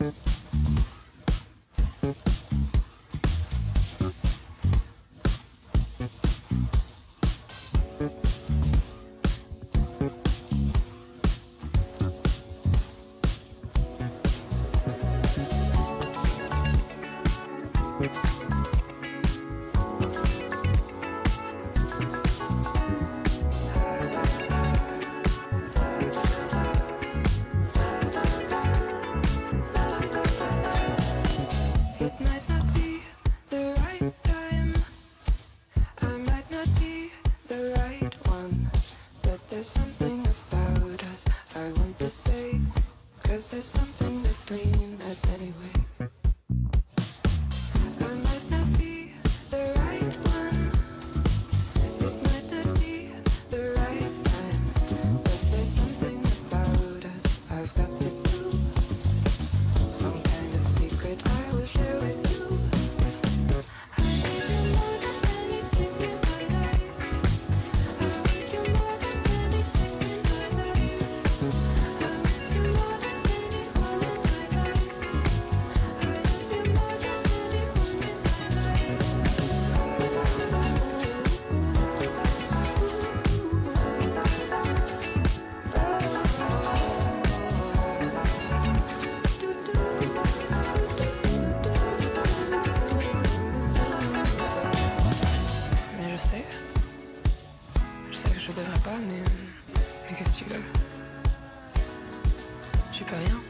Thank you. There's mais, mais qu'est-ce que tu veux? J'ai pas rien.